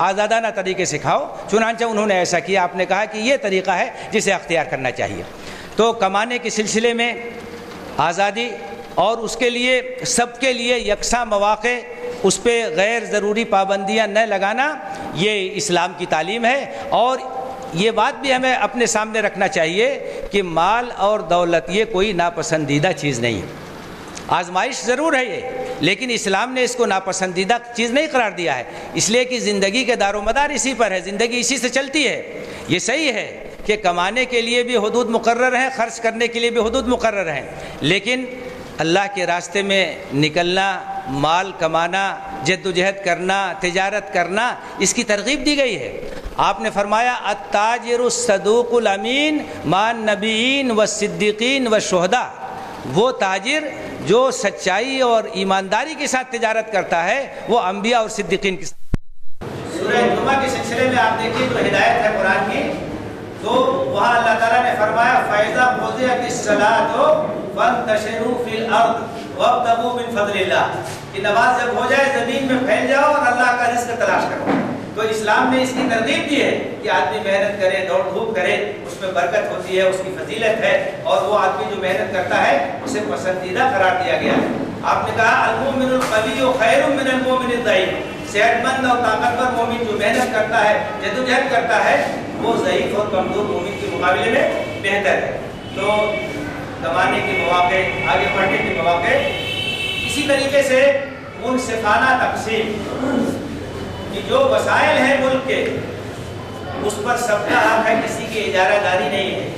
آزادانہ طریقے سے کھاؤ چنانچہ انہوں نے ایسا کیا، آپ نے کہا کہ یہ طریقہ ہے جسے اختیار کرنا چاہیے۔ تو کمانے کے سلسلے میں آزادی اور اس کے لیے، سب کے لیے یکساں مواقع، اس پہ غیر ضروری پابندیاں نہ لگانا، یہ اسلام کی تعلیم ہے۔ اور یہ بات بھی ہمیں اپنے سامنے رکھنا چاہیے کہ مال اور دولت یہ کوئی ناپسندیدہ چیز نہیں ہے۔ آزمائش ضرور ہے یہ۔ لیکن اسلام نے اس کو ناپسندیدہ چیز نہیں قرار دیا ہے۔ اس لیے کہ زندگی کے دار و مدار اسی پر ہے، زندگی اسی سے چلتی ہے۔ یہ صحیح ہے کہ کمانے کے لیے بھی حدود مقرر ہیں، خرچ کرنے کے لیے بھی حدود مقرر ہیں۔ لیکن اللہ کے راستے میں نکلنا، مال کمانا، جد و جہد کرنا، تجارت کرنا، اس کی ترغیب دی گئی ہے۔ آپ نے فرمایا، التاجر الصدوق الامین مان نبیین و صدیقین و شہدا وہ تاجر جو سچائی اور ایمانداری کے ساتھ تجارت کرتا ہے، وہ انبیاء اور صدیقین کے ساتھ۔ سورہ جمعہ کے سلسلے میں آپ دیکھیں تو ہدایت ہے قرآن کی۔ تو وہاں اللہ تعالیٰ نے فرمایا فیضا بوزیت الصلاۃ فانتشروا فی الارض وابتغوا من فضل اللہ کہ نماز جب ہو جائے، زمین میں پھیل جاؤ اور اللہ کا رزق تلاش کرو۔ تو اسلام نے اس کی ترغیب دی ہے کہ آدمی محنت کرے، دوڑ دھوپ کرے، اس میں برکت ہوتی ہے، اس کی فضیلت ہے اور وہ آدمی جو محنت کرتا ہے، اسے پسندیدہ قرار دیا گیا ہے۔ آپ نے کہا المومن القوی خیر من المومن الضعیف صحت مند اور طاقتور مومن جو محنت کرتا ہے، جدوجہد کرتا ہے، وہ ضعیف اور کمزور مومن کے مقابلے میں بہتر ہے۔ تو کمانے کے مواقع، آگے بڑھنے کے مواقع، اسی طریقے سے منصفانہ تقسیم۔ کہ جو وسائل ہیں ملک کے، اس پر سب کا حق ہے، کسی کی اجارہ داری نہیں ہے۔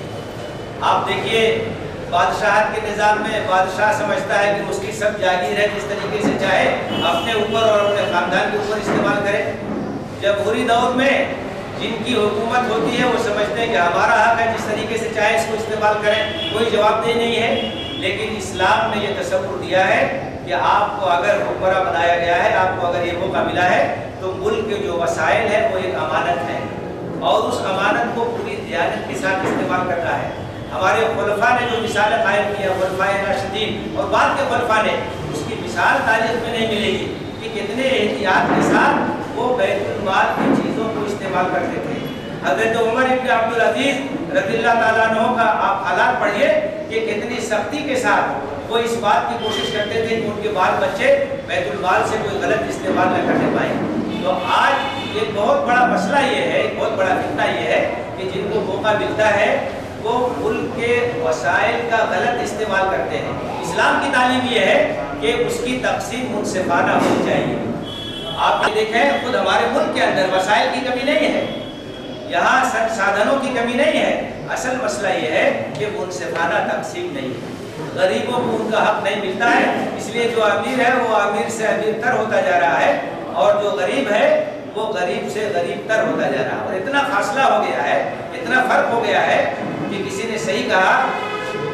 آپ دیکھیے، بادشاہت کے نظام میں بادشاہ سمجھتا ہے کہ اس کی سب جاگیر ہے، جس طریقے سے چاہے اپنے اوپر اور اپنے خاندان کے اوپر استعمال کرے۔ جمہوری دور میں جن کی حکومت ہوتی ہے، وہ سمجھتے ہیں کہ ہمارا حق ہے، جس طریقے سے چاہے اس کو استعمال کریں، کوئی جواب دہ نہیں ہے۔ لیکن اسلام نے یہ تصور دیا ہے کہ آپ کو اگر حکمراں بنایا گیا ہے، آپ کو اگر یہ موقع ملا ہے، تو ملک کے جو وسائل ہیں، وہ ایک امانت ہے اور اس امانت کو پوری دیانت کے ساتھ استعمال کرنا ہے۔ ہمارے خلفاء نے جو مثال قائم کیا خلفاء راشدین، اور بعد کے خلفاء نے، اس کی مثال تاریخ میں نہیں ملے گی کہ کتنے احتیاط کے ساتھ وہ بیت المال کی چیزوں کو استعمال کرتے تھے۔ حضرت عمر ابن عبدالعزیز رضی اللہ تعالیٰ عنہ کا آپ حالات پڑھیے کہ کتنی سختی کے ساتھ وہ اس بات کی کوشش کرتے تھے کہ ان کے بال بچے بیت المال سے کوئی غلط استعمال نہ کرنے پائیں۔ تو آج ایک بہت بڑا مسئلہ یہ ہے، ایک بہت بڑا فتنہ یہ ہے کہ جن کو موقع ملتا ہے، وہ ملک کے وسائل کا غلط استعمال کرتے ہیں۔ اسلام کی تعلیم یہ ہے کہ اس کی تقسیم منصفانہ ہونی چاہیے۔ آپ دیکھیں، خود ہمارے ملک کے اندر وسائل کی کمی نہیں ہے۔ یہاں سادھنوں کی کمی نہیں ہے۔ اصل مسئلہ یہ ہے کہ منصفانہ تقسیم نہیں ہے۔ غریبوں کو ان کا حق نہیں ملتا ہے۔ اس لیے جو امیر ہے، وہ امیر سے امیر تر ہوتا جا رہا ہے۔ اور جو غریب ہے، وہ غریب سے غریب تر ہوتا جا رہا ہے۔ اور اتنا فاصلہ ہو گیا ہے، اتنا فرق ہو گیا ہے کہ کسی نے صحیح کہا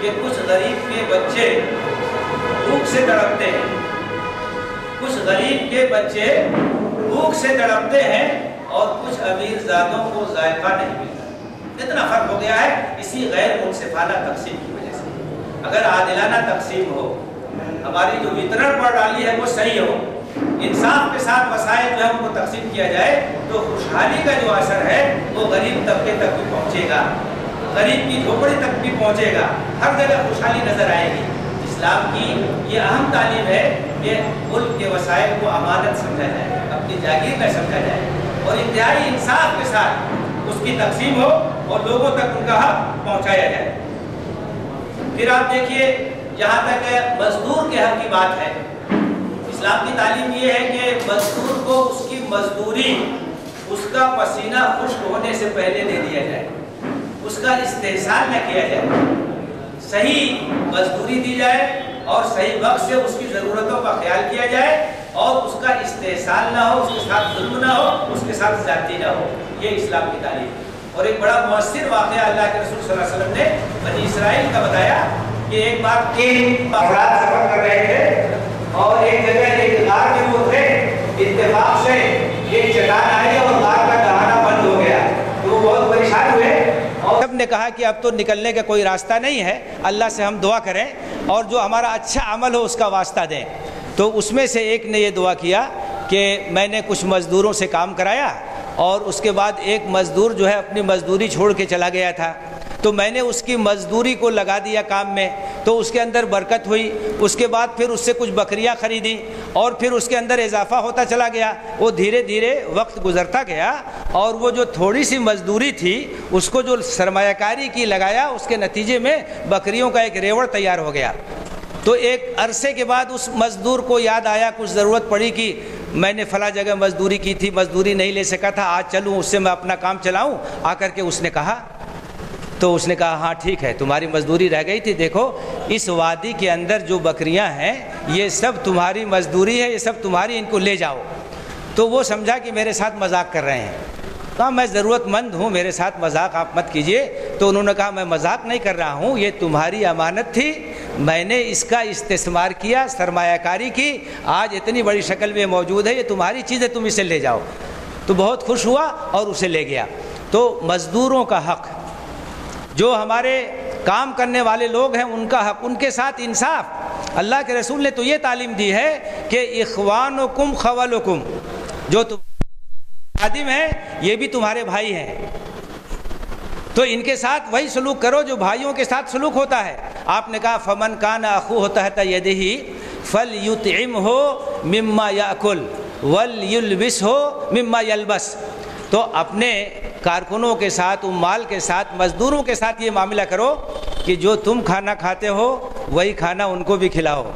کہ کچھ غریب کے بچے بھوک سے تڑپتے ہیں۔ کچھ غریب کے بچے بھوک سے تڑپتے ہیں اور کچھ امیر زادوں کو ذائقہ نہیں ملتا۔ اتنا فرق ہو گیا ہے۔ اسی غیر منصفانہ تقسیم۔ کی اگر عادلانہ تقسیم ہو، ہماری جو وطرن پر ڈالی ہے وہ صحیح ہو۔ انصاف کے ساتھ وسائل جو ہے ان کو تقسیم کیا جائے تو خوشحالی کا جو اثر ہے، وہ غریب طبقے تک بھی پہنچے گا۔ غریب کی جھوپڑی تک بھی پہنچے گا۔ ہر جگہ خوشحالی نظر آئے گی۔ اسلام کی یہ اہم تعلیم ہے کہ ملک کے وسائل کو امانت سمجھا جائے، اپنی جاگیر میں سمجھا جائے۔ اور انتہائی انصاف کے ساتھ اس کی تقسیم ہو اور لوگوں تک ان کا حق پہنچایا جائے۔ پھر آپ دیکھیے جہاں تک مزدور کے حق کی بات ہے۔ اسلام کی تعلیم یہ ہے کہ مزدور کو اس کی مزدوری، اس کا پسینہ خشک ہونے سے پہلے دے دیا جائے۔ اس کا استحصال نہ کیا جائے۔ صحیح مزدوری دی جائے اور صحیح وقت سے اس کی ضرورتوں کا خیال کیا جائے اور اس کا استحصال نہ ہو، اس کے ساتھ ظلم نہ ہو، اس کے ساتھ زیادتی نہ ہو۔ یہ اسلام کی تعلیم۔ ہے اور ایک بڑا مؤثر واقعہ اللہ کے رسول صلی اللہ علیہ وسلم نے بنی اسرائیل کا بتایا کہ ایک بار تین افراد سفر کر رہے تھے اور ایک جگہ ایک غار میں وہ تھے، اتفاق سے ایک چٹان آئی اور غار کا دہانا بند ہو گیا۔ تو وہ بہت پریشان ہوئے اور سب نے کہا کہ اب تو نکلنے کا کوئی راستہ نہیں ہے، اللہ سے ہم دعا کریں اور جو ہمارا اچھا عمل ہو اس کا واسطہ دیں۔ تو اس میں سے ایک نے یہ دعا کیا کہ میں نے کچھ مزدوروں سے کام کرایا اور اس کے بعد ایک مزدور جو ہے اپنی مزدوری چھوڑ کے چلا گیا تھا۔ تو میں نے اس کی مزدوری کو لگا دیا کام میں۔ تو اس کے اندر برکت ہوئی۔ اس کے بعد پھر اس سے کچھ بکریاں خریدیں اور پھر اس کے اندر اضافہ ہوتا چلا گیا۔ وہ دھیرے دھیرے وقت گزرتا گیا اور وہ جو تھوڑی سی مزدوری تھی، اس کو جو سرمایہ کاری کی لگایا، اس کے نتیجے میں بکریوں کا ایک ریوڑ تیار ہو گیا۔ تو ایک عرصے کے بعد اس مزدور کو یاد آیا، کچھ ضرورت پڑی کہ میں نے فلاں جگہ مزدوری کی تھی، مزدوری نہیں لے سکا تھا، آج چلوں، اس سے میں اپنا کام چلاؤں۔ آ کر کے اس نے کہا، تو اس نے کہا ہاں ٹھیک ہے، تمہاری مزدوری رہ گئی تھی، دیکھو، اس وادی کے اندر جو بکریاں ہیں، یہ سب تمہاری مزدوری ہے، یہ سب تمہاری، ان کو لے جاؤ۔ تو وہ سمجھا کہ میرے ساتھ مذاق کر رہے ہیں۔ کہا، میں ضرورت مند ہوں، میرے ساتھ مذاق آپ مت کیجیے۔ تو انہوں نے کہا، میں مذاق نہیں کر رہا ہوں، یہ تمہاری امانت تھی میں نے اس کا استثمار کیا، سرمایہ کاری کی۔ آج اتنی بڑی شکل میں موجود ہے، یہ تمہاری چیز ہے تم اسے لے جاؤ۔ تو بہت خوش ہوا اور اسے لے گیا۔ تو مزدوروں کا حق۔ جو ہمارے کام کرنے والے لوگ ہیں، ان کا حق، ان کے ساتھ انصاف۔ اللہ کے رسول نے تو یہ تعلیم دی ہے کہ اخوان و کم خول و کم جو تم خادم ہیں، یہ بھی تمہارے بھائی ہیں۔ تو ان کے ساتھ وہی سلوک کرو جو بھائیوں کے ساتھ سلوک ہوتا ہے۔ آپ نے کہا، فمن کان اخو ہوتا ہے یدہی فل یتعم ہو مما یاکل ول یلبس ہو مما یلبس تو اپنے کارکنوں کے ساتھ مال کے ساتھ، مزدوروں کے ساتھ یہ معاملہ کرو کہ جو تم کھانا کھاتے ہو، وہی کھانا ان کو بھی کھلاؤ۔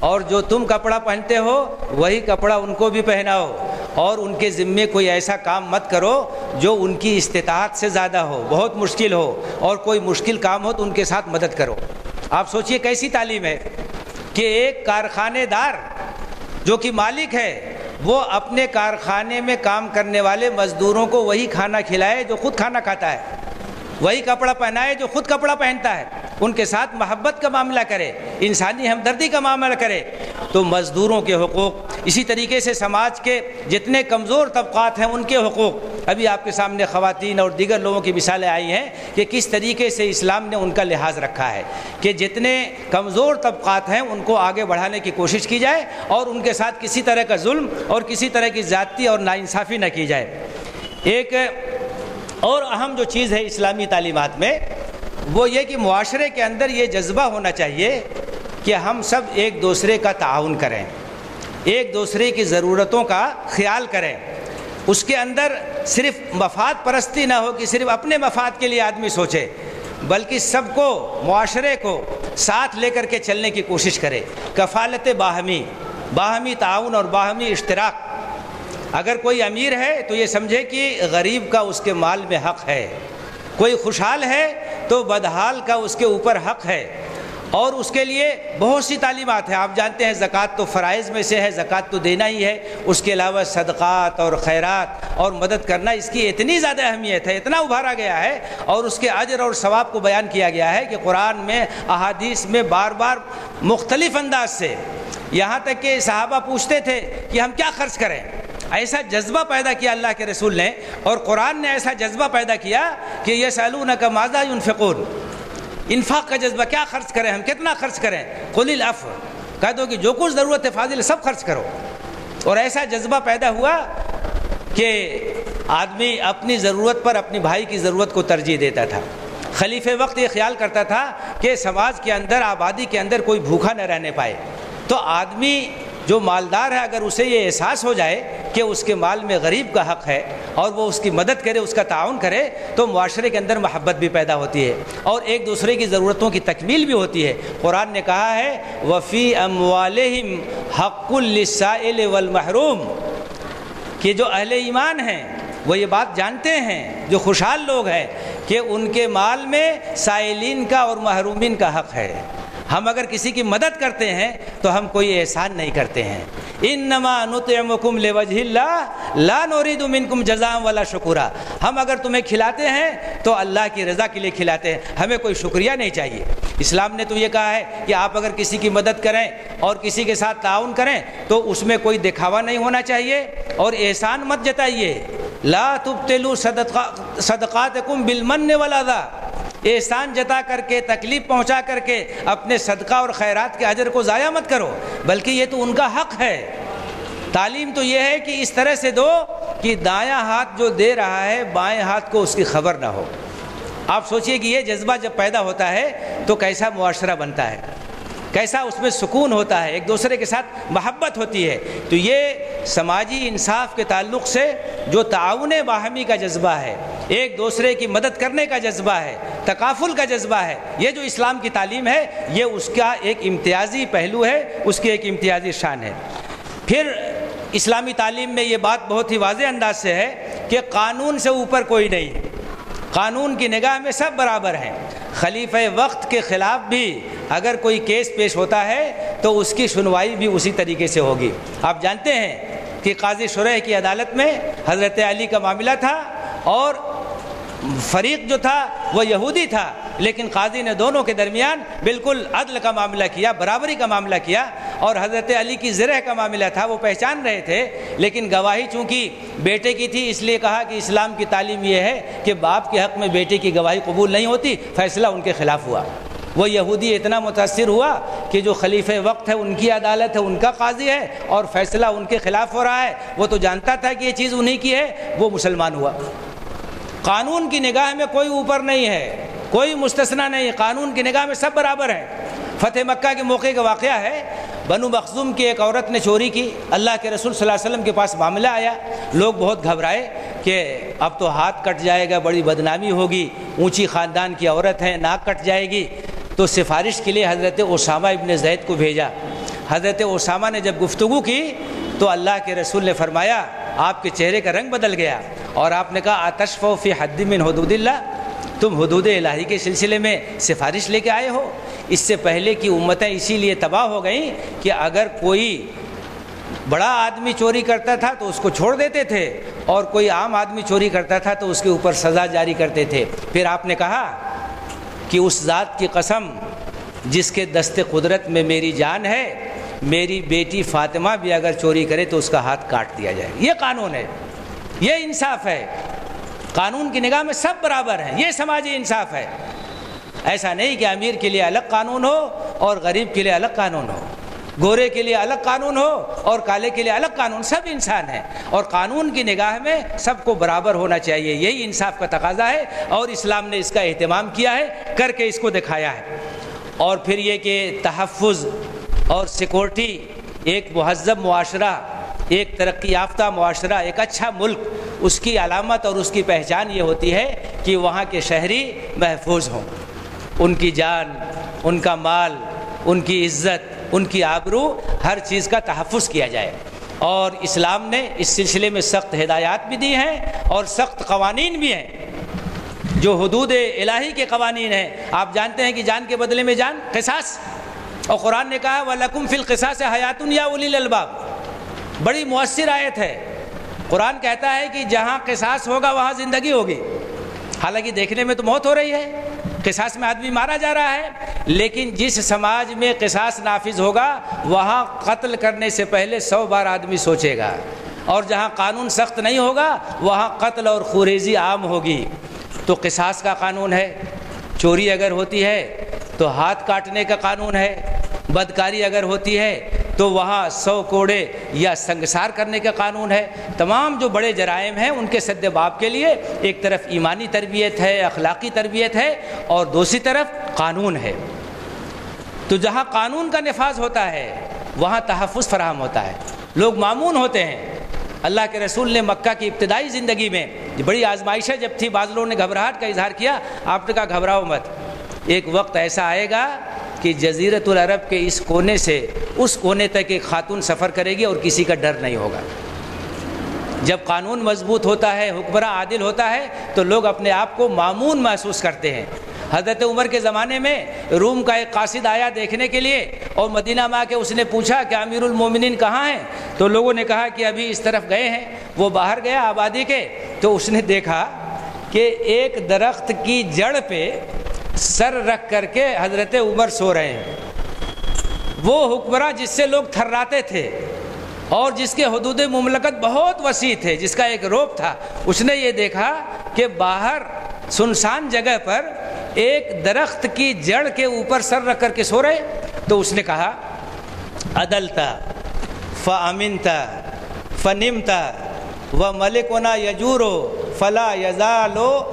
اور جو تم کپڑا پہنتے ہو، وہی کپڑا ان کو بھی پہناؤ۔ اور ان کے ذمے کوئی ایسا کام مت کرو جو ان کی استطاعت سے زیادہ ہو، بہت مشکل ہو، اور کوئی مشکل کام ہو تو ان کے ساتھ مدد کرو۔ آپ سوچئے کیسی تعلیم ہے کہ ایک کارخانے دار جو کہ مالک ہے، وہ اپنے کارخانے میں کام کرنے والے مزدوروں کو وہی کھانا کھلائے جو خود کھانا کھاتا ہے۔ وہی کپڑا پہنائے جو خود کپڑا پہنتا ہے۔ ان کے ساتھ محبت کا معاملہ کرے، انسانی ہمدردی کا معاملہ کرے۔ تو مزدوروں کے حقوق، اسی طریقے سے سماج کے جتنے کمزور طبقات ہیں، ان کے حقوق۔ ابھی آپ کے سامنے خواتین اور دیگر لوگوں کی مثالیں آئی ہیں کہ کس طریقے سے اسلام نے ان کا لحاظ رکھا ہے۔ کہ جتنے کمزور طبقات ہیں، ان کو آگے بڑھانے کی کوشش کی جائے اور ان کے ساتھ کسی طرح کا ظلم اور کسی طرح کی ذاتی اور ناانصافی نہ کی جائے۔ ایک اور اہم جو چیز ہے اسلامی تعلیمات میں، وہ یہ کہ معاشرے کے اندر یہ جذبہ ہونا چاہیے کہ ہم سب ایک دوسرے کا تعاون کریں، ایک دوسرے کی ضرورتوں کا خیال کریں۔ اس کے اندر صرف مفاد پرستی نہ ہو کہ صرف اپنے مفاد کے لیے آدمی سوچے، بلکہ سب کو، معاشرے کو ساتھ لے کر کے چلنے کی کوشش کرے۔ کفالت باہمی باہمی تعاون اور باہمی اشتراک۔ اگر کوئی امیر ہے تو یہ سمجھے کہ غریب کا اس کے مال میں حق ہے، کوئی خوشحال ہے تو بدحال کا اس کے اوپر حق ہے۔ اور اس کے لیے بہت سی تعلیمات ہیں، آپ جانتے ہیں زکوٰۃ تو فرائض میں سے ہے، زکوٰۃ تو دینا ہی ہے۔ اس کے علاوہ صدقات اور خیرات اور مدد کرنا، اس کی اتنی زیادہ اہمیت ہے، اتنا ابھارا گیا ہے۔ اور اس کے اجر اور ثواب کو بیان کیا گیا ہے کہ قرآن میں، احادیث میں بار بار مختلف انداز سے، یہاں تک کہ صحابہ پوچھتے تھے کہ ہم کیا خرچ کریں۔ ایسا جذبہ پیدا کیا اللہ کے رسول نے اور قرآن نے ایسا جذبہ پیدا کیا کہ یہ سالون کا مادہ انفقون انفاق کا جذبہ کیا خرچ کریں ہم؟ کتنا خرچ کریں؟ خل الاف کہہ دو کہ جو کچھ ضرورت ہے فاضل، سب خرچ کرو۔ اور ایسا جذبہ پیدا ہوا کہ آدمی اپنی ضرورت پر اپنی بھائی کی ضرورت کو ترجیح دیتا تھا۔ خلیف وقت یہ خیال کرتا تھا کہ سماج کے اندر، آبادی کے اندر کوئی بھوکا نہ رہنے پائے۔ تو آدمی جو مالدار ہے اگر اسے یہ احساس ہو جائے کہ اس کے مال میں غریب کا حق ہے اور وہ اس کی مدد کرے، اس کا تعاون کرے، تو معاشرے کے اندر محبت بھی پیدا ہوتی ہے اور ایک دوسرے کی ضرورتوں کی تکمیل بھی ہوتی ہے۔ قرآن نے کہا ہے وفی اموالہم حق السائل والمحروم۔ کہ جو اہل ایمان ہیں، وہ یہ بات جانتے ہیں، جو خوشحال لوگ ہیں، کہ ان کے مال میں سائلین کا اور محرومین کا حق ہے۔ ہم اگر کسی کی مدد کرتے ہیں تو ہم کوئی احسان نہیں کرتے ہیں۔ ان نما نطعمکم لوجہ اللہ، لا نورید منکم جزاء ولا شکورا۔ ہم اگر تمہیں کھلاتے ہیں تو اللہ کی رضا کے لیے کھلاتے ہیں، ہمیں کوئی شکریہ نہیں چاہیے۔ اسلام نے تو یہ کہا ہے کہ آپ اگر کسی کی مدد کریں اور کسی کے ساتھ تعاون کریں تو اس میں کوئی دکھاوا نہیں ہونا چاہیے اور احسان مت جتائیے۔ لا تبتلوا صدقاتکم بالمن والاذا احسان جتا کر کے، تکلیف پہنچا کر کے اپنے صدقہ اور خیرات کے اجر کو ضائع مت کرو، بلکہ یہ تو ان کا حق ہے۔ تعلیم تو یہ ہے کہ اس طرح سے دو کہ دایاں ہاتھ جو دے رہا ہے، بائیں ہاتھ کو اس کی خبر نہ ہو۔ آپ سوچئے کہ یہ جذبہ جب پیدا ہوتا ہے تو کیسا معاشرہ بنتا ہے؟ کیسا اس میں سکون ہوتا ہے، ایک دوسرے کے ساتھ محبت ہوتی ہے۔ تو یہ سماجی انصاف کے تعلق سے جو تعاون باہمی کا جذبہ ہے، ایک دوسرے کی مدد کرنے کا جذبہ ہے تقافل کا جذبہ ہے۔ یہ جو اسلام کی تعلیم ہے، یہ اس کا ایک امتیازی پہلو ہے، اس کی ایک امتیازی شان ہے۔ پھر اسلامی تعلیم میں یہ بات بہت ہی واضح انداز سے ہے کہ قانون سے اوپر کوئی نہیں ہے قانون کی نگاہ میں سب برابر ہیں۔ خلیفہ وقت کے خلاف بھی اگر کوئی کیس پیش ہوتا ہے تو اس کی سنوائی بھی اسی طریقے سے ہوگی۔ آپ جانتے ہیں کہ قاضی شرح کی عدالت میں حضرت علی کا معاملہ تھا اور فریق جو تھا وہ یہودی تھا۔ لیکن قاضی نے دونوں کے درمیان بالکل عدل کا معاملہ کیا، برابری کا معاملہ کیا اور حضرت علی کی زرہ کا معاملہ تھا، وہ پہچان رہے تھے۔ لیکن گواہی چونکہ بیٹے کی تھی، اس لیے کہا کہ اسلام کی تعلیم یہ ہے کہ باپ کے حق میں بیٹے کی گواہی قبول نہیں ہوتی، فیصلہ ان کے خلاف ہوا۔ وہ یہودی اتنا متاثر ہوا کہ جو خلیفہ وقت ہے، ان کی عدالت ہے، ان کا قاضی ہے اور فیصلہ ان کے خلاف ہو رہا ہے۔ وہ تو جانتا تھا کہ یہ چیز انہی کی ہے، وہ مسلمان ہوا۔ قانون کی نگاہ میں کوئی اوپر نہیں ہے۔ کوئی مستثنا نہیں، قانون کی نگاہ میں سب برابر ہیں فتح مکہ کے موقع کا واقعہ ہے، بنو مخزوم کی ایک عورت نے چوری کی۔ اللہ کے رسول صلی اللہ علیہ وسلم کے پاس معاملہ آیا۔ لوگ بہت گھبرائے کہ اب تو ہاتھ کٹ جائے گا، بڑی بدنامی ہوگی۔ اونچی خاندان کی عورت ہے، ناک کٹ جائے گی۔ تو سفارش کے لیے حضرت اسامہ ابن زید کو بھیجا۔ حضرت اسامہ نے جب گفتگو کی تو اللہ کے رسول نے فرمایا، آپ کے چہرے کا رنگ بدل گیا اور آپ نے کہا آتشف فی حد من حدود اللہ؟ تم حدود الہی کے سلسلے میں سفارش لے کے آئے ہو۔ اس سے پہلے کی امتیں اسی لیے تباہ ہو گئیں کہ اگر کوئی بڑا آدمی چوری کرتا تھا تو اس کو چھوڑ دیتے تھے اور کوئی عام آدمی چوری کرتا تھا تو اس کے اوپر سزا جاری کرتے تھے۔ پھر آپ نے کہا کہ اس ذات کی قسم جس کے دست قدرت میں میری جان ہے، میری بیٹی فاطمہ بھی اگر چوری کرے تو اس کا ہاتھ کاٹ دیا جائے۔ یہ قانون ہے۔ یہ انصاف ہے۔ قانون کی نگاہ میں سب برابر ہیں۔ یہ سماجی انصاف ہے۔ ایسا نہیں کہ امیر کے لیے الگ قانون ہو اور غریب کے لیے الگ قانون ہو۔ گورے کے لیے الگ قانون ہو اور کالے کے لیے الگ قانون۔ سب انسان ہیں۔ اور قانون کی نگاہ میں سب کو برابر ہونا چاہیے۔ یہی انصاف کا تقاضا ہے۔ اور اسلام نے اس کا اہتمام کیا ہے۔ کر کے اس کو دکھایا ہے۔ اور پھر یہ کہ تحفظ اور سیکورٹی، ایک مہذب معاشرہ ایک ترقی یافتہ معاشرہ، ایک اچھا ملک، اس کی علامت اور اس کی پہچان یہ ہوتی ہے کہ وہاں کے شہری محفوظ ہوں۔ ان کی جان، ان کا مال، ان کی عزت، ان کی آبرو، ہر چیز کا تحفظ کیا جائے۔ اور اسلام نے اس سلسلے میں سخت ہدایات بھی دی ہیں اور سخت قوانین بھی ہیں۔ جو حدود الہی کے قوانین ہیں، آپ جانتے ہیں کہ جان کے بدلے میں جان، قصاص۔ اور قرآن نے کہا وہ لقم فل قصاص حیاتن یا ولی الباب بڑی مؤثر آیت ہے۔ قرآن کہتا ہے کہ جہاں قصاص ہوگا وہاں زندگی ہوگی۔ حالانکہ دیکھنے میں تو موت ہو رہی ہے۔ قصاص میں آدمی مارا جا رہا ہے، لیکن جس سماج میں قصاص نافذ ہوگا، وہاں قتل کرنے سے پہلے سو بار آدمی سوچے گا۔ اور جہاں قانون سخت نہیں ہوگا، وہاں قتل اور خوریزی عام ہوگی۔ تو قصاص کا قانون ہے۔ چوری اگر ہوتی ہے، تو ہاتھ کاٹنے کا قانون ہے۔ بدکاری اگر ہوتی ہے تو وہاں سو کوڑے یا سنگسار کرنے کا قانون ہے۔ تمام جو بڑے جرائم ہیں ان کے سد باب کے لیے ایک طرف ایمانی تربیت ہے، اخلاقی تربیت ہے اور دوسری طرف قانون ہے۔ تو جہاں قانون کا نفاذ ہوتا ہے، وہاں تحفظ فراہم ہوتا ہے۔ لوگ معمون ہوتے ہیں۔ اللہ کے رسول نے مکہ کی ابتدائی زندگی میں بڑی آزمائشیں جب تھی، بعض لوگوں نے گھبراہٹ کا اظہار کیا۔ آپ نے کہا گھبراؤ مت، ایک وقت ایسا آئے گا کہ جزیرت العرب کے اس کونے سے، اس کونے تک ایک خاتون سفر کرے گی اور کسی کا ڈر نہیں ہوگا۔ جب قانون مضبوط ہوتا ہے، حکمراں عادل ہوتا ہے، تو لوگ اپنے آپ کو معمون محسوس کرتے ہیں۔ حضرت عمر کے زمانے میں روم کا ایک قاصد آیا دیکھنے کے لیے اور مدینہ ماں کے اس نے پوچھا کہ امیر المومنین کہاں ہیں؟ تو لوگوں نے کہا کہ ابھی اس طرف گئے ہیں، وہ باہر گیا آبادی کے۔ تو اس نے دیکھا کہ ایک درخت کی جڑ پہ سر رکھ کر کے حضرت عمر سو رہے ہیں۔ وہ حکمراں جس سے لوگ تھراتے تھے اور جس کے حدود مملکت بہت وسیع تھے، جس کا ایک روپ تھا، اس نے یہ دیکھا کہ باہر سنسان جگہ پر ایک درخت کی جڑ کے اوپر سر رکھ کر کے سو رہے۔ تو اس نے کہا عدلتا ف امنتا فنمتا و ملک ونا یجور و فلا یزال و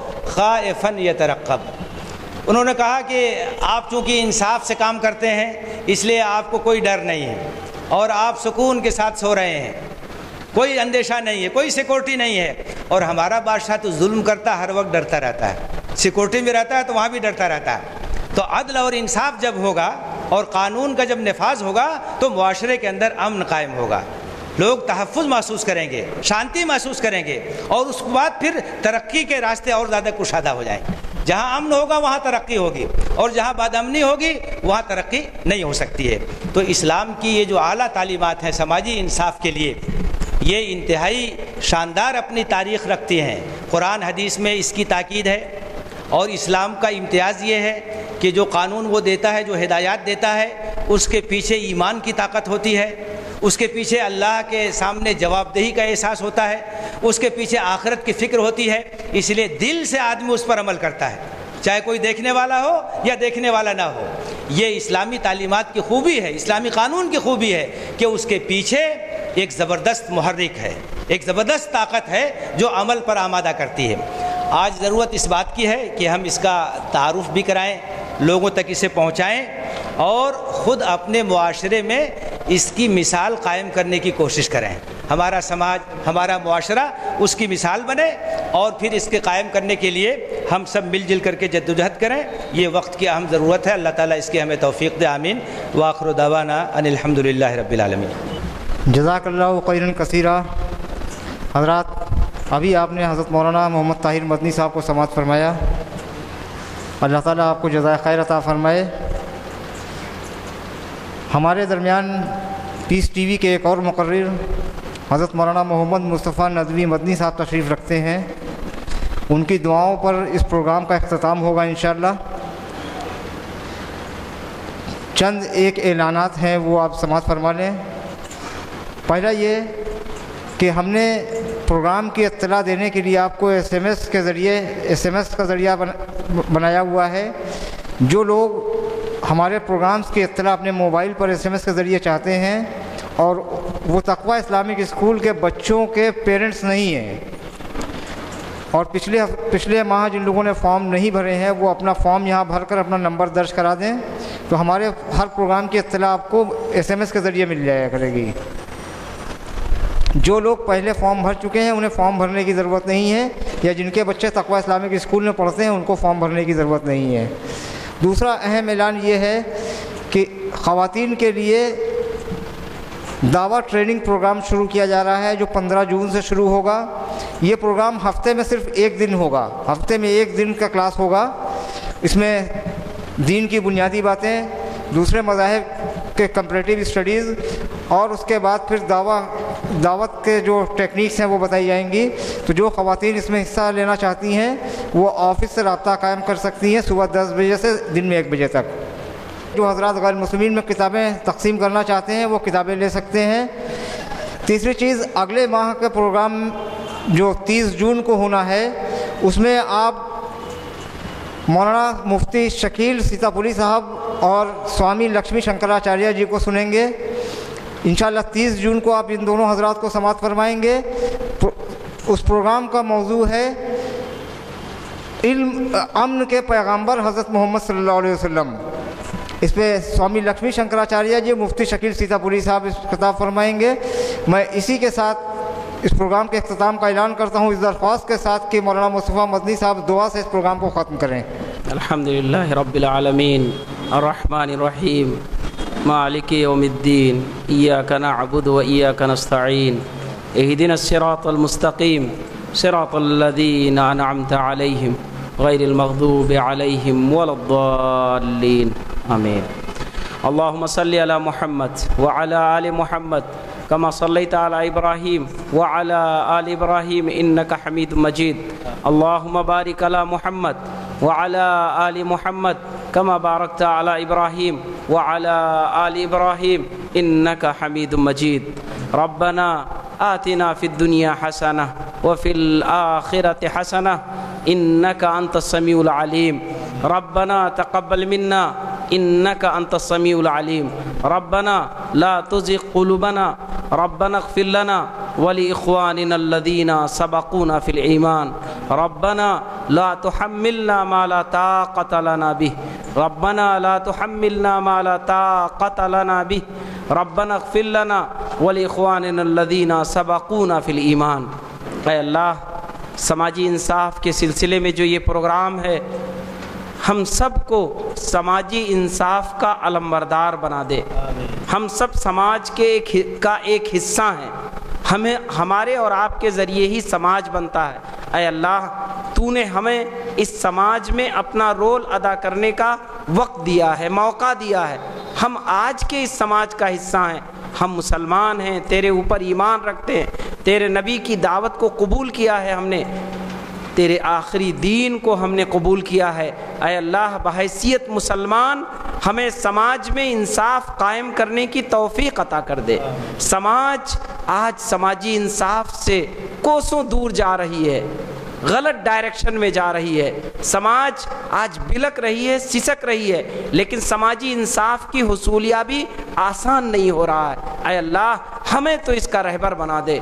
فن یترقب۔ انہوں نے کہا کہ آپ چونکہ انصاف سے کام کرتے ہیں، اس لیے آپ کو کوئی ڈر نہیں ہے اور آپ سکون کے ساتھ سو رہے ہیں۔ کوئی اندیشہ نہیں ہے، کوئی سیکورٹی نہیں ہے۔ اور ہمارا بادشاہ تو ظلم کرتا، ہر وقت ڈرتا رہتا ہے۔ سیکورٹی میں رہتا ہے تو وہاں بھی ڈرتا رہتا ہے۔ تو عدل اور انصاف جب ہوگا اور قانون کا جب نفاذ ہوگا تو معاشرے کے اندر امن قائم ہوگا۔ لوگ تحفظ محسوس کریں گے، شانتی محسوس کریں گے اور اس کے بعد پھر ترقی کے راستے اور زیادہ کشادہ ہو جائیں۔ گے جہاں امن ہوگا وہاں ترقی ہوگی اور جہاں بد امنی ہوگی وہاں ترقی نہیں ہو سکتی ہے۔ تو اسلام کی یہ جو اعلیٰ تعلیمات ہیں سماجی انصاف کے لیے، یہ انتہائی شاندار اپنی تاریخ رکھتی ہیں۔ قرآن حدیث میں اس کی تاکید ہے اور اسلام کا امتیاز یہ ہے کہ جو قانون وہ دیتا ہے، جو ہدایات دیتا ہے، اس کے پیچھے ایمان کی طاقت ہوتی ہے۔ اس کے پیچھے اللہ کے سامنے جواب دہی کا احساس ہوتا ہے، اس کے پیچھے آخرت کی فکر ہوتی ہے، اس لیے دل سے آدمی اس پر عمل کرتا ہے۔ چاہے کوئی دیکھنے والا ہو یا دیکھنے والا نہ ہو، یہ اسلامی تعلیمات کی خوبی ہے، اسلامی قانون کی خوبی ہے کہ اس کے پیچھے ایک زبردست محرک ہے، ایک زبردست طاقت ہے جو عمل پر آمادہ کرتی ہے۔ آج ضرورت اس بات کی ہے کہ ہم اس کا تعارف بھی کرائیں، لوگوں تک اسے پہنچائیں اور خود اپنے معاشرے میں اس کی مثال قائم کرنے کی کوشش کریں۔ ہمارا سماج، ہمارا معاشرہ اس کی مثال بنے اور پھر اس کے قائم کرنے کے لیے ہم سب مل جل کر کے جد و جہد کریں۔ یہ وقت کی اہم ضرورت ہے۔ اللہ تعالیٰ اس کی ہمیں توفیق دے۔ آمین۔ واخر دعوانا ان الحمد للہ رب العالمین۔ جزاک اللہ قیرن کثیرہ حضرات، ابھی آپ نے حضرت مولانا محمد طاہر مدنی صاحب کو سماعت فرمایا۔ اللہ تعالیٰ آپ کو جزائے خیر عطا فرمائے۔ ہمارے درمیان پیس ٹی وی کے ایک اور مقرر حضرت مولانا محمد مصطفیٰ ندوی مدنی صاحب تشریف رکھتے ہیں۔ ان کی دعاؤں پر اس پروگرام کا اختتام ہوگا انشاءاللہ۔ چند ایک اعلانات ہیں، وہ آپ سماعت فرما لیں۔ پہلا یہ کہ ہم نے پروگرام کی اطلاع دینے کے لیے آپ کو ایس ایم ایس کے ذریعے ایس ایم ایس کا ذریعہ بنایا ہوا ہے۔ جو لوگ ہمارے پروگرامز کی اطلاع اپنے موبائل پر ایس ایم ایس کے ذریعے چاہتے ہیں اور وہ تقوی اسلامک اسکول کے بچوں کے پیرنٹس نہیں ہیں۔ اور پچھلے پچھلے ماہ جن لوگوں نے فارم نہیں بھرے ہیں، وہ اپنا فارم یہاں بھر کر اپنا نمبر درج کرا دیں تو ہمارے ہر پروگرام کی اطلاع آپ کو ایس ایم ایس کے ذریعے مل جایا کرے گی۔ جو لوگ پہلے فارم بھر چکے ہیں، انہیں فارم بھرنے کی ضرورت نہیں ہے یا جن کے بچے تقوی اسلامک اسکول میں پڑھتے ہیں، ان کو فارم بھرنے کی ضرورت نہیں ہے۔ دوسرا اہم اعلان یہ ہے کہ خواتین کے لیے دعویٰ ٹریننگ پروگرام شروع کیا جا رہا ہے جو پندرہ جون سے شروع ہوگا۔ یہ پروگرام ہفتے میں صرف ایک دن ہوگا۔ ہفتے میں ایک دن کا کلاس ہوگا۔ اس میں دین کی بنیادی باتیں، دوسرے مذاہب کے کمپریٹیو اسٹڈیز اور اس کے بعد پھر دعویٰ، دعوت کے جو ٹیکنیکس ہیں وہ بتائی جائیں گی۔ تو جو خواتین اس میں حصہ لینا چاہتی ہیں، وہ آفس سے رابطہ قائم کر سکتی ہیں صبح دس بجے سے دن میں ایک بجے تک۔ جو حضرات غیر مسلمین میں کتابیں تقسیم کرنا چاہتے ہیں، وہ کتابیں لے سکتے ہیں۔ تیسری چیز، اگلے ماہ کا پروگرام جو تیس جون کو ہونا ہے، اس میں آپ مولانا مفتی شکیل سیتا پوری صاحب اور سوامی لکشمی شنکراچاریہ جی کو سنیں گے۔ انشاءاللہ تیس جون کو آپ ان دونوں حضرات کو سماعت فرمائیں گے۔ اس پروگرام کا موضوع ہے علم، امن کے پیغامبر حضرت محمد صلی اللہ علیہ وسلم۔ اس پہ سوامی لکشمی شنکراچاریہ جی مفتی شکیل سیتا پوری صاحب اس خطاب فرمائیں گے۔ میں اسی کے ساتھ اس پروگرام کے اختتام کا اعلان کرتا ہوں۔ اس درخواست کے ساتھ کہ مولانا مصطفیٰ مدنی صاحب دعا سے اس پروگرام کو ختم کریں۔ الحمد للہ رب العالمین، الرحمن الرحیم۔ مالک یوم الدین ایاک نعبد و ایاک نستعین اہدنا الصراط المستقیم صراط الذین أنعمت علیہم غیر المغضوب علیہم ولا الضالین آمین اللهم صل على محمد وعلى آل محمد كما صليت على إبراهيم وعلى آل إبراهيم إنك حميد مجيد. اللهم بارك على محمد وعلى آل محمد كما باركت على إبراهيم وعلى آل إبراهيم إنك حميد مجيد. ربنا آتنا في الدنيا حسنة وفي الآخرة حسنة إنك أنت السميع العليم. ربنا تقبل منا إنك أنت السميع العليم. ربنا لا تزغ قلوبنا ربنا اغفر لنا ولإخواننا الذين سبقونا في الإيمان. ربنا لا تحملنا ما لا طاقة لنا به. ربنا لا تحملنا ما لا طاقة لنا به. ربنا اغفر لنا ولإخواننا الذين سبقونا في الإيمان. اے اللہ، سماجی انصاف کے سلسلے میں جو یہ پروگرام ہے، ہم سب کو سماجی انصاف کا علمبردار بنا دے۔ ہم سب سماج کے ایک کا ایک حصہ ہیں۔ ہمیں ہمارے اور آپ کے ذریعے ہی سماج بنتا ہے۔ اے اللہ، تو نے ہمیں اس سماج میں اپنا رول ادا کرنے کا وقت دیا ہے، موقع دیا ہے۔ ہم آج کے اس سماج کا حصہ ہیں۔ ہم مسلمان ہیں، تیرے اوپر ایمان رکھتے ہیں۔ تیرے نبی کی دعوت کو قبول کیا ہے ہم نے۔ تیرے آخری دین کو ہم نے قبول کیا ہے۔ اے اللہ، بحیثیت مسلمان ہمیں سماج میں انصاف قائم کرنے کی توفیق عطا کر دے۔ سماج آج سماجی انصاف سے کوسوں دور جا رہی ہے، غلط ڈائریکشن میں جا رہی ہے۔ سماج آج بلک رہی ہے، سسک رہی ہے، لیکن سماجی انصاف کی حصولیابی آسان نہیں ہو رہا ہے۔ اے اللہ، ہمیں تو اس کا رہبر بنا دے،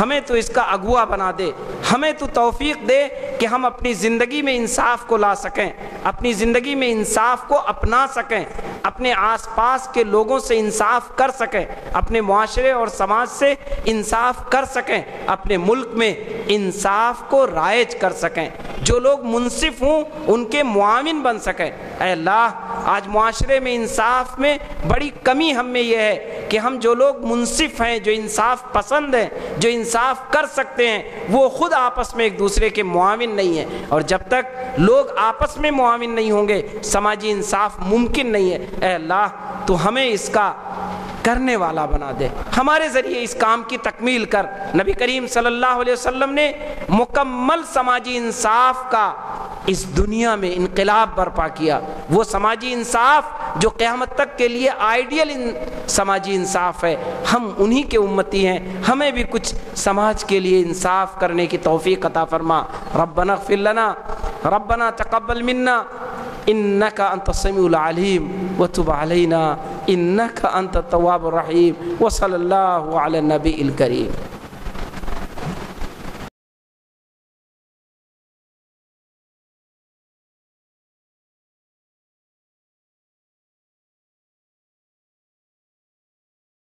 ہمیں تو اس کا اگوا بنا دے، ہمیں تو توفیق دے کہ ہم اپنی زندگی میں انصاف کو لا سکیں، اپنی زندگی میں انصاف کو اپنا سکیں۔ اپنے آس پاس کے لوگوں سے انصاف کر سکیں، اپنے معاشرے اور سماج سے انصاف کر سکیں، اپنے ملک میں انصاف کو رائج کر سکیں۔ جو لوگ منصف ہوں، ان کے معاون بن سکیں۔ اے اللہ، آج معاشرے میں انصاف میں بڑی کمی ہم میں یہ ہے۔ کہ ہم جو لوگ منصف ہیں، جو انصاف پسند ہیں، جو انصاف کر سکتے ہیں، وہ خود آپس میں ایک دوسرے کے معاون نہیں ہیں۔ اور جب تک لوگ آپس میں معاون نہیں ہوں گے، سماجی انصاف ممکن نہیں ہے۔ اے اللہ، تو ہمیں اس کا کرنے والا بنا دے۔ ہمارے ذریعے اس کام کی تکمیل کر۔ نبی کریم صلی اللہ علیہ وسلم نے مکمل سماجی انصاف کا اس دنیا میں انقلاب برپا کیا۔ وہ سماجی انصاف جو قیامت تک کے لیے آئیڈیل ان سماجی انصاف ہے۔ ہم انہی کے امتی ہیں۔ ہمیں بھی کچھ سماج کے لیے انصاف کرنے کی توفیق عطا فرما۔ ربنا اغفر لنا۔ ربنا تقبل منا۔ انك انت السميع العليم وتب علينا انك انت التواب الرحيم وصلى الله على النبي الكريم